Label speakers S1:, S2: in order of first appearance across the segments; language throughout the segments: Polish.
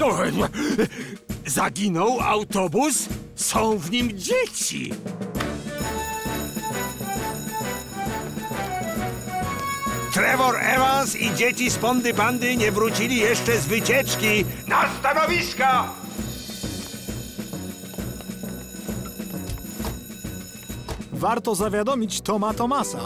S1: O. Zaginął autobus? Są w nim dzieci. Trevor Evans i dzieci z Pondy Pandy nie wrócili jeszcze z wycieczki. Na stanowiska!
S2: Warto zawiadomić Toma Tomasa.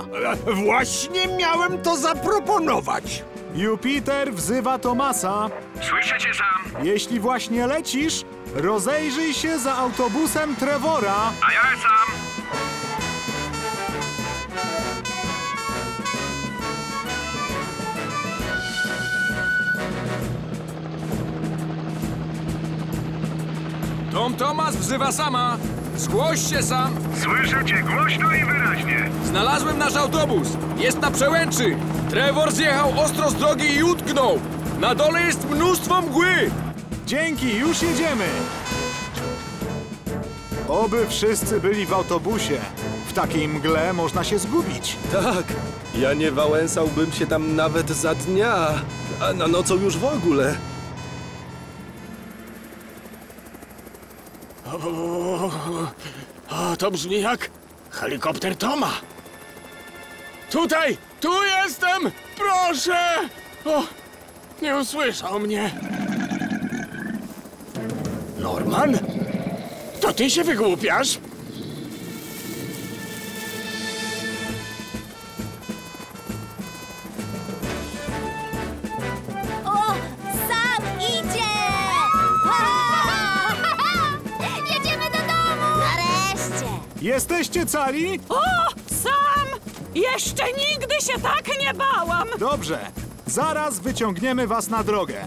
S1: E, Właśnie miałem to zaproponować.
S2: Jupiter wzywa Tomasa.
S3: Słyszę cię sam,
S2: Jeśli właśnie lecisz, rozejrzyj się za autobusem Trevora.
S3: a ja sam.
S4: Tom Tomas wzywa sama. Zgłoś się sam.
S3: Słyszę cię głośno i wyraźnie.
S4: Znalazłem nasz autobus. Jest na przełęczy. Trevor zjechał ostro z drogi i utknął. Na dole jest mnóstwo mgły.
S2: Dzięki, już jedziemy. Oby wszyscy byli w autobusie. W takiej mgle można się zgubić.
S5: Tak, ja nie wałęsałbym się tam nawet za dnia, a na nocą już w ogóle.
S1: O, to brzmi jak helikopter Toma. Tutaj, tu jestem! Proszę! O, nie usłyszał mnie. Norman? To ty się wygłupiasz?
S6: O, sam idzie! Jedziemy do domu! Nareszcie!
S2: Jesteście cali?
S7: O, sam! Jeszcze nigdy się tak nie bałam!
S2: Dobrze. Zaraz wyciągniemy was na drogę. E,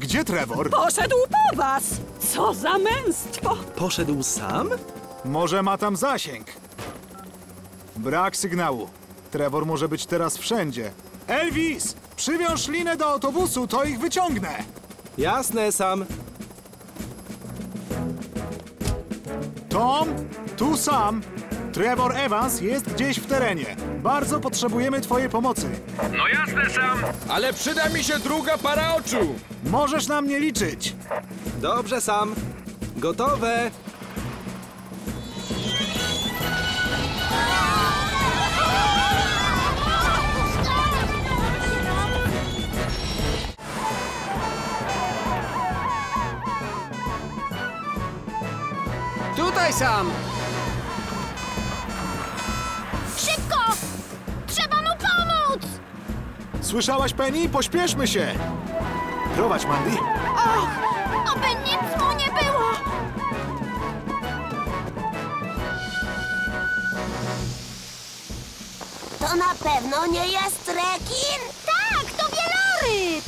S2: gdzie Trevor?
S7: Poszedł po was! Co za męstwo!
S5: Poszedł sam?
S2: Może ma tam zasięg. Brak sygnału. Trevor może być teraz wszędzie. Elvis! Przywiąż linę do autobusu, to ich wyciągnę.
S5: Jasne, sam.
S2: Tom, tu sam. Trevor Evans jest gdzieś w terenie. Bardzo potrzebujemy twojej pomocy.
S3: No jasne, sam.
S4: Ale przyda mi się druga para oczu.
S2: Możesz na mnie liczyć.
S5: Dobrze, sam. Gotowe.
S4: Tutaj sam.
S2: Słyszałaś, Penny? Pośpieszmy się. Prowadź, Mandy.
S6: Och, oby nic mu nie było! To na pewno nie jest rekin? Tak, to wieloryb!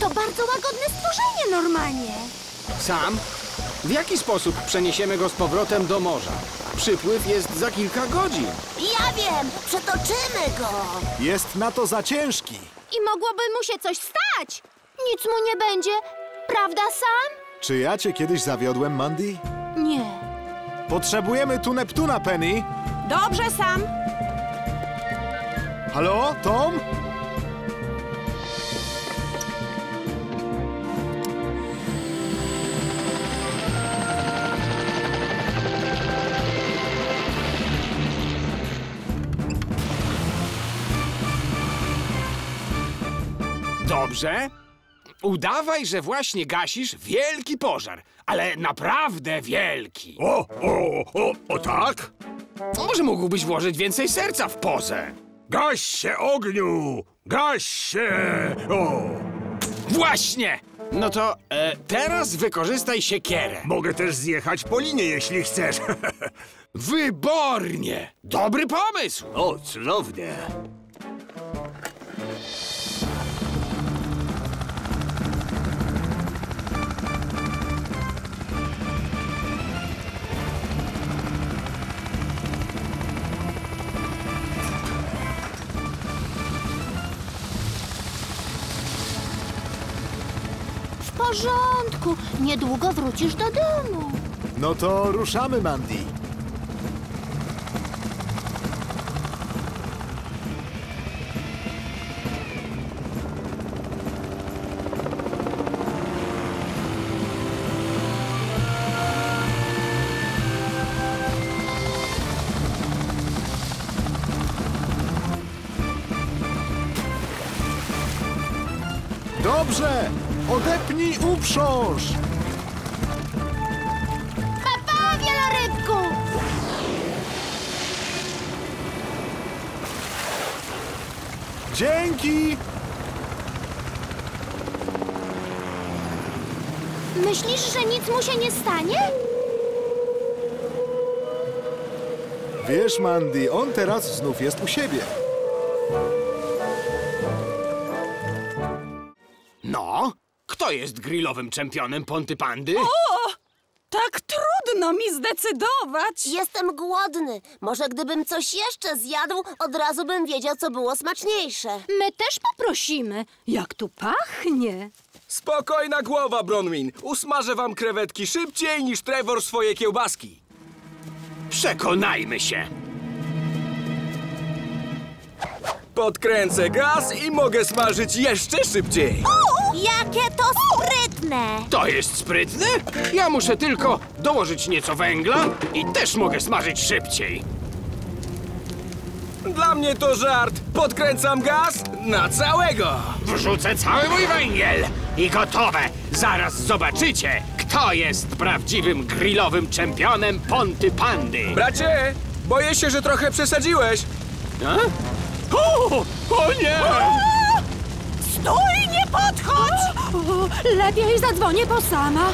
S6: To bardzo łagodne stworzenie normalnie.
S8: Sam? W jaki sposób przeniesiemy go z powrotem do morza? Przypływ jest za kilka godzin.
S6: Ja wiem, przetoczymy go.
S2: Jest na to za ciężki.
S6: I mogłoby mu się coś stać. Nic mu nie będzie, prawda sam?
S2: Czy ja cię kiedyś zawiodłem, Mandy?
S6: Nie.
S2: Potrzebujemy tu Neptuna, Penny.
S7: Dobrze, sam!
S2: Halo, Tom?
S8: Dobrze. Udawaj, że właśnie gasisz wielki pożar, ale naprawdę wielki.
S1: O, o, o, o tak?
S8: Może mógłbyś włożyć więcej serca w pozę?
S1: Gaś się ogniu! Gaś się! O!
S8: Właśnie! No to e, teraz wykorzystaj siekierę.
S1: Mogę też zjechać po linie, jeśli chcesz.
S8: Wybornie! Dobry pomysł!
S1: o, cudownie.
S6: Porządku. Niedługo wrócisz do domu.
S2: No to ruszamy, Mandy. Odepnij uprząż!
S6: Papa, wielorybku!
S2: Dzięki!
S6: Myślisz, że nic mu się nie stanie?
S2: Wiesz, Mandy, on teraz znów jest u siebie.
S8: No, kto jest grillowym czempionem Ponty Pandy?
S7: Tak trudno mi zdecydować.
S6: Jestem głodny. Może gdybym coś jeszcze zjadł, od razu bym wiedział, co było smaczniejsze.
S9: My też poprosimy. Jak tu pachnie.
S4: Spokojna głowa, Bronwyn. Usmażę wam krewetki szybciej niż Trevor swoje kiełbaski.
S8: Przekonajmy się.
S4: Podkręcę gaz i mogę smażyć jeszcze szybciej.
S6: Jakie to sprytne!
S8: To jest sprytne? Ja muszę tylko dołożyć nieco węgla i też mogę smażyć szybciej.
S4: Dla mnie to żart. Podkręcam gaz na całego.
S8: Wrzucę cały mój węgiel i gotowe. Zaraz zobaczycie, kto jest prawdziwym grillowym czempionem Ponty Pandy.
S4: Bracie, boję się, że trochę przesadziłeś.
S8: A? O, o nie!
S7: Stój, nie podchodź!
S9: Lepiej zadzwonię po sama.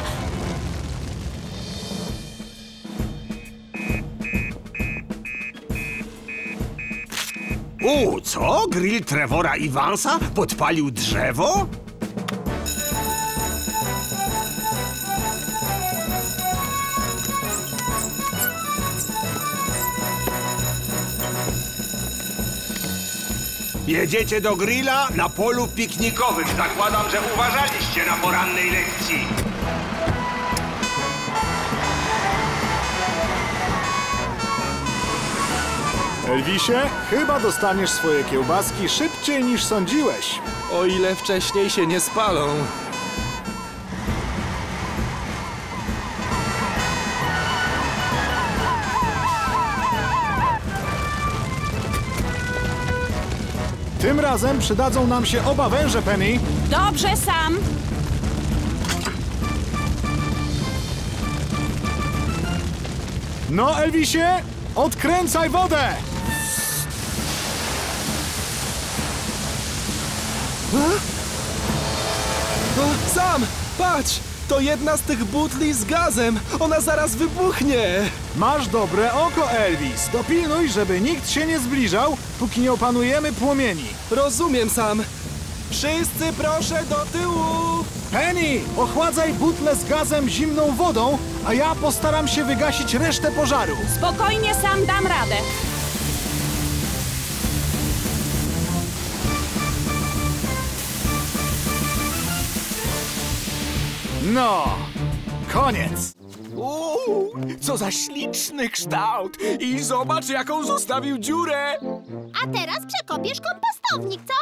S1: U, co? Grill Trevora Iwansa podpalił drzewo? Jedziecie do grilla na polu piknikowym. Zakładam, że uważaliście na porannej lekcji.
S2: Elvisie, chyba dostaniesz swoje kiełbaski szybciej niż sądziłeś.
S5: O ile wcześniej się nie spalą.
S2: Tym razem przydadzą nam się oba węże, Penny.
S7: Dobrze, Sam.
S2: No, Elvisie, odkręcaj wodę!
S5: Sam, patrz! To jedna z tych butli z gazem. Ona zaraz wybuchnie.
S2: Masz dobre oko, Elvis. Dopilnuj, żeby nikt się nie zbliżał, póki nie opanujemy płomieni.
S5: Rozumiem, Sam. Wszyscy proszę do tyłu.
S2: Penny, ochładzaj butlę z gazem zimną wodą, a ja postaram się wygasić resztę pożaru.
S7: Spokojnie, Sam, dam radę.
S2: No, koniec.
S4: Uuu, co za śliczny kształt. I zobacz, jaką zostawił dziurę.
S6: A teraz przekopiesz kompostownik, co?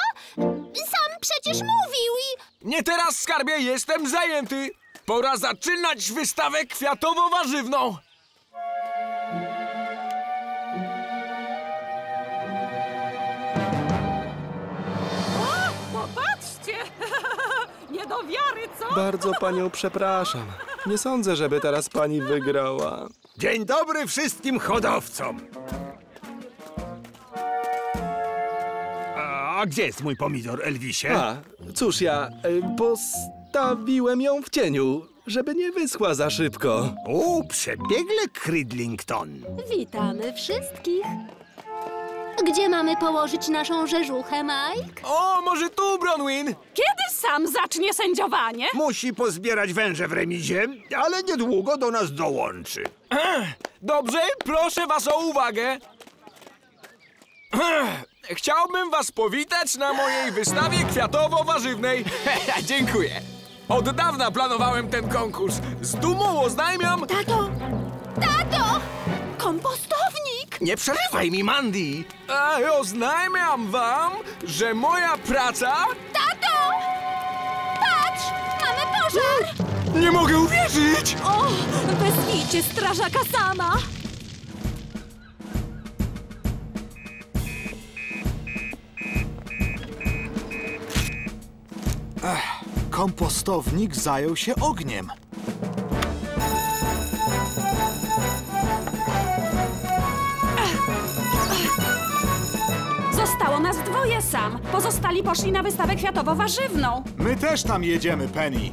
S6: Sam przecież mówił i...
S4: Nie teraz, skarbie, jestem zajęty. Pora zaczynać wystawę kwiatowo-warzywną.
S7: Popatrzcie! Nie do wiary, co?
S5: Bardzo panią przepraszam. Nie sądzę, żeby teraz pani wygrała.
S1: Dzień dobry wszystkim hodowcom. A gdzie jest mój pomidor, Elvisie?
S5: A, cóż ja, y, postawiłem ją w cieniu, żeby nie wyschła za szybko.
S1: U, przebiegle Cridlington.
S9: Witamy wszystkich. Gdzie mamy położyć naszą rzeżuchę, Mike?
S4: O, może tu, Bronwyn?
S7: Kiedy Sam zacznie sędziowanie?
S1: Musi pozbierać węże w remizie, ale niedługo do nas dołączy.
S4: Dobrze, proszę was o uwagę. Chciałbym was powitać na mojej wystawie kwiatowo-warzywnej. Dziękuję. Od dawna planowałem ten konkurs. Z dumą oznajmiam...
S9: Tato! Tato! Kompostownik!
S1: Nie przerywaj mi, Mandy!
S4: A oznajmiam wam, że moja praca...
S9: Tato! Patrz! Mamy pożar!
S4: Nie mogę uwierzyć!
S9: O! Wezwijcie strażaka sama!
S2: Kompostownik zajął się ogniem.
S7: Dwoje sam. Pozostali poszli na wystawę kwiatowo-warzywną.
S2: My też tam jedziemy, Penny.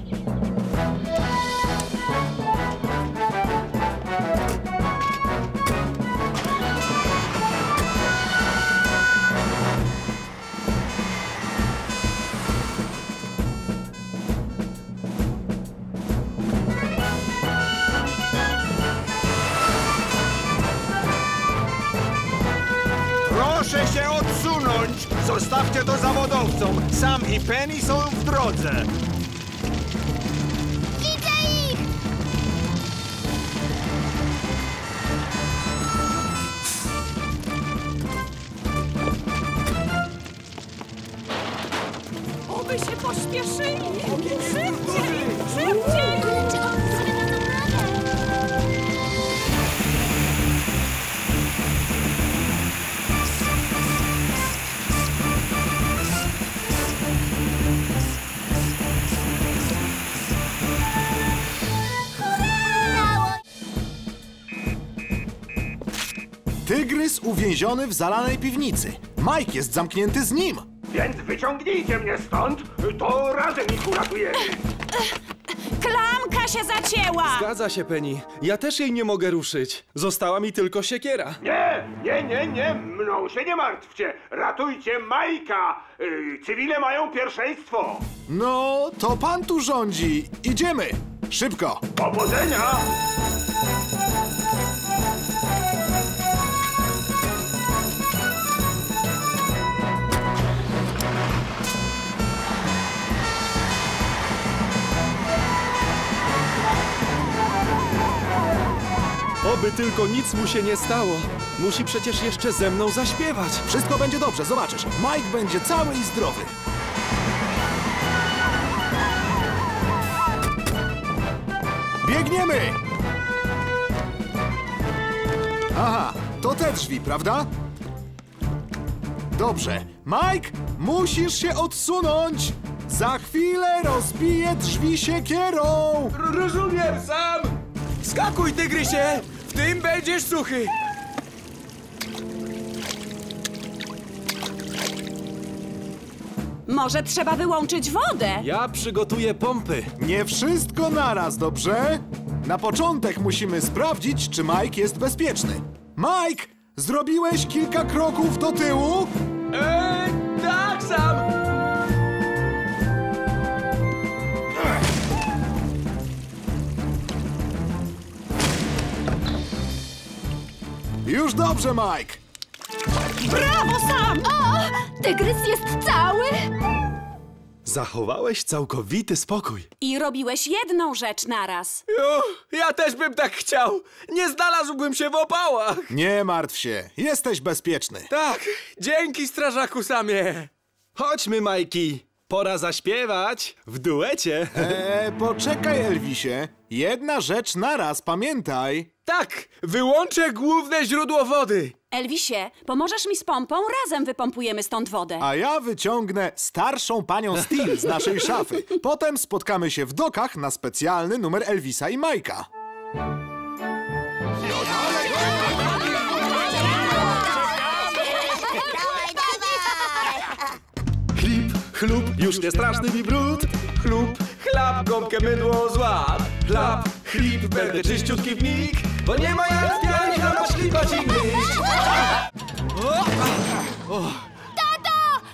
S1: Zostawcie to zawodowcom. Sam i Penny są w drodze.
S2: Uwięziony w zalanej piwnicy. Mike jest zamknięty z nim.
S3: Więc wyciągnijcie mnie stąd, to razem ich uratujemy.
S7: Klamka się zacięła!
S5: Zgadza się, Penny. Ja też jej nie mogę ruszyć. Została mi tylko siekiera.
S3: Nie, nie, nie, nie, mną się nie martwcie. Ratujcie Majka. Yy, cywile mają pierwszeństwo.
S2: No, to pan tu rządzi. Idziemy. Szybko.
S3: Powodzenia!
S5: Oby tylko nic mu się nie stało. Musi przecież jeszcze ze mną zaśpiewać.
S2: Wszystko będzie dobrze, zobaczysz. Mike będzie cały i zdrowy. Biegniemy! Aha, to te drzwi, prawda? Dobrze. Mike, musisz się odsunąć! Za chwilę rozbiję drzwi siekierą!
S4: Rozumiem, sam! Skakuj, tygrysie! W tym będziesz suchy!
S7: Może trzeba wyłączyć wodę?
S5: Ja przygotuję pompy.
S2: Nie wszystko naraz, dobrze? Na początek musimy sprawdzić, czy Mike jest bezpieczny. Mike, zrobiłeś kilka kroków do tyłu?
S4: Eee,
S2: Już dobrze, Mike.
S7: Brawo, Sam!
S6: O! Tygrys jest cały!
S5: Zachowałeś całkowity spokój.
S7: I robiłeś jedną rzecz naraz.
S4: Jo, ja też bym tak chciał. Nie znalazłbym się w opałach.
S2: Nie martw się, jesteś bezpieczny.
S4: Tak, dzięki strażaku samie.
S5: Chodźmy, Majki. Pora zaśpiewać w duecie.
S2: Eee, poczekaj, Elvisie. Jedna rzecz naraz, pamiętaj.
S4: Tak, wyłączę główne źródło wody.
S7: Elvisie, pomożesz mi z pompą? Razem wypompujemy stąd wodę.
S2: A ja wyciągnę starszą panią Steel z naszej szafy. Potem spotkamy się w dokach na specjalny numer Elvisa i Majka.
S5: Chlip, chlup, już nie straszny mi brud.
S4: Chlub, chlap, gąbkę mydło złap. Chlap, chlip, będę czyściutki w mig, bo nie ma jak w białych chlapach szlipać i myć.
S6: Tato!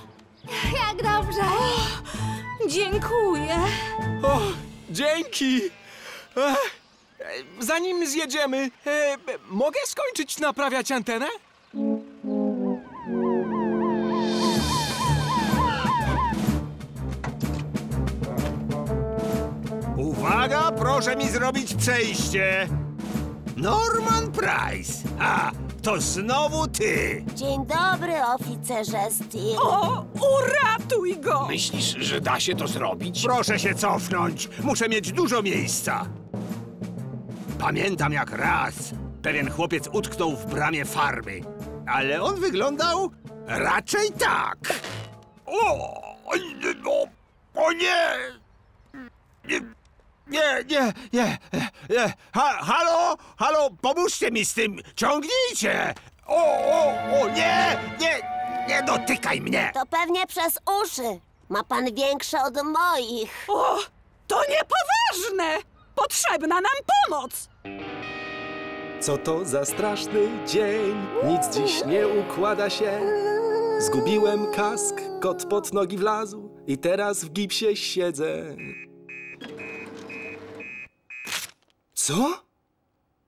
S6: Jak dobrze!
S7: Dziękuję.
S4: O, dzięki. Ech, e, Zanim zjedziemy, e, mogę skończyć naprawiać antenę?
S1: Uwaga, proszę mi zrobić przejście. Norman Price. A, to znowu ty.
S6: Dzień dobry, oficerze Steel.
S7: O, uratuj go!
S8: Myślisz, że da się to zrobić?
S1: Proszę się cofnąć. Muszę mieć dużo miejsca. Pamiętam jak raz pewien chłopiec utknął w bramie farmy. Ale on wyglądał raczej tak. O, o, o nie! Nie, nie, nie, nie. Ha, halo, halo, pomóżcie mi z tym, ciągnijcie! O, o, o, nie, nie, nie dotykaj mnie!
S6: To pewnie przez uszy. Ma pan większe od moich.
S7: O, to niepoważne! Potrzebna nam pomoc!
S5: Co to za straszny dzień? Nic dziś nie układa się. Zgubiłem kask, kot pod nogi wlazł i teraz w gipsie siedzę. Co?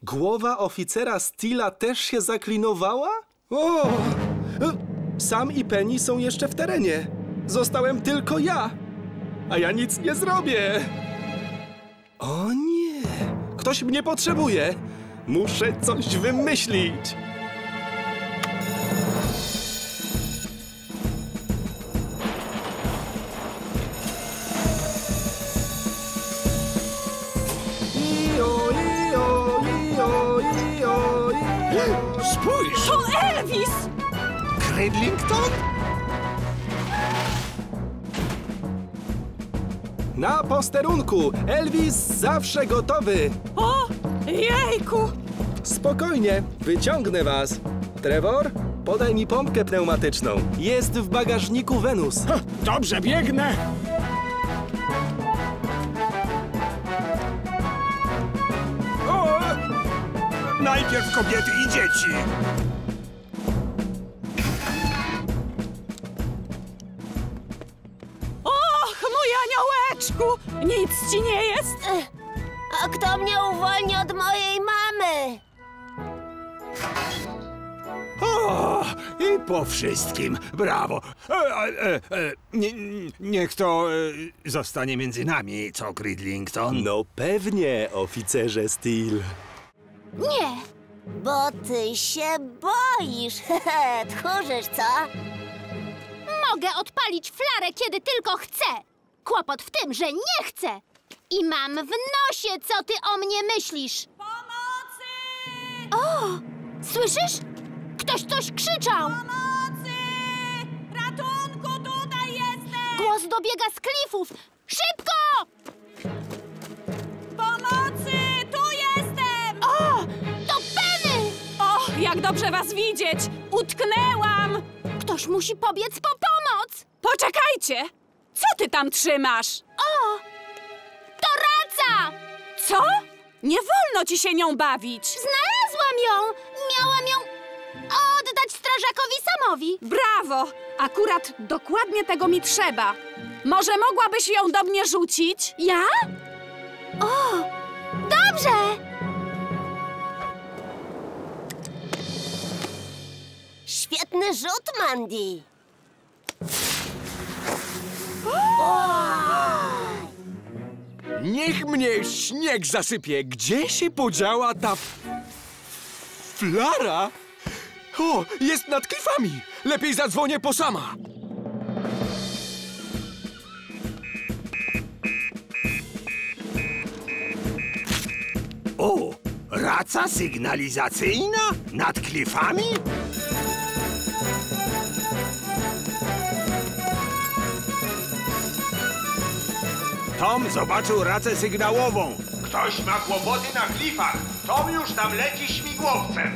S5: Głowa oficera Steela też się zaklinowała? O! E, Sam i Penny są jeszcze w terenie. Zostałem tylko ja. A ja nic nie zrobię. O nie! Ktoś mnie potrzebuje. Muszę coś wymyślić.
S1: Cridlington?
S5: Na posterunku! Elvis zawsze gotowy!
S7: O, jejku!
S5: Spokojnie, wyciągnę was. Trevor, podaj mi pompkę pneumatyczną. Jest w bagażniku Wenus.
S8: Dobrze, biegnę!
S1: O, najpierw kobiety i dzieci.
S7: Nic ci nie jest?
S6: A kto mnie uwolni od mojej mamy?
S1: O, i po wszystkim, brawo. E, e, e, nie, niech to e, zostanie między nami, co, Cridlington?
S5: No pewnie, oficerze Steel.
S6: Nie, bo ty się boisz. Tchórzysz, co?
S10: Mogę odpalić flarę, kiedy tylko chcę. Kłopot w tym, że nie chcę. I mam w nosie, co ty o mnie myślisz.
S7: Pomocy!
S10: O! Słyszysz? Ktoś coś krzyczał.
S7: Pomocy! Ratunku, tutaj jestem!
S10: Głos dobiega z klifów. Szybko!
S7: Pomocy! Tu jestem!
S10: O! To Penny!
S7: O, jak dobrze was widzieć! Utknęłam!
S10: Ktoś musi pobiec po pomoc.
S7: Poczekajcie! Co ty tam trzymasz?
S10: O! To raca!
S7: Co? Nie wolno ci się nią bawić!
S10: Znalazłam ją! Miałam ją oddać strażakowi Samowi.
S7: Brawo! Akurat dokładnie tego mi trzeba. Może mogłabyś ją do mnie rzucić?
S10: Ja? O! Dobrze!
S6: Świetny rzut, Mandy.
S4: Niech mnie śnieg zasypie. Gdzie się podziała ta flara? O, jest nad klifami. Lepiej zadzwonię po sama.
S1: O, raca sygnalizacyjna? Nad klifami? Tom zobaczył racę sygnałową.
S3: Ktoś ma kłopoty na klifach. Tom już tam leci śmigłowcem.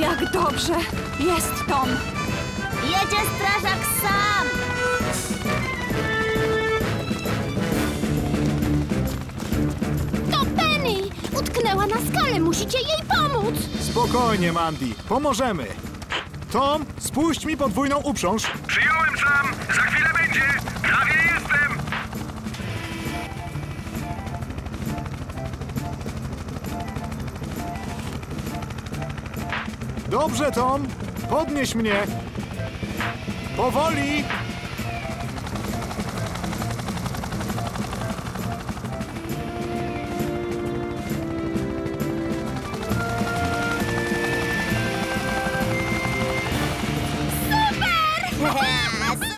S7: Jak dobrze! Jest Tom!
S6: Jedzie strażak sam.
S10: Utknęła na skale, musicie jej pomóc!
S2: Spokojnie, Mandy, pomożemy. Tom, spuść mi podwójną uprząż.
S3: Przyjąłem sam. Za chwilę będzie. Prawie jestem.
S2: Dobrze, Tom, podnieś mnie. Powoli.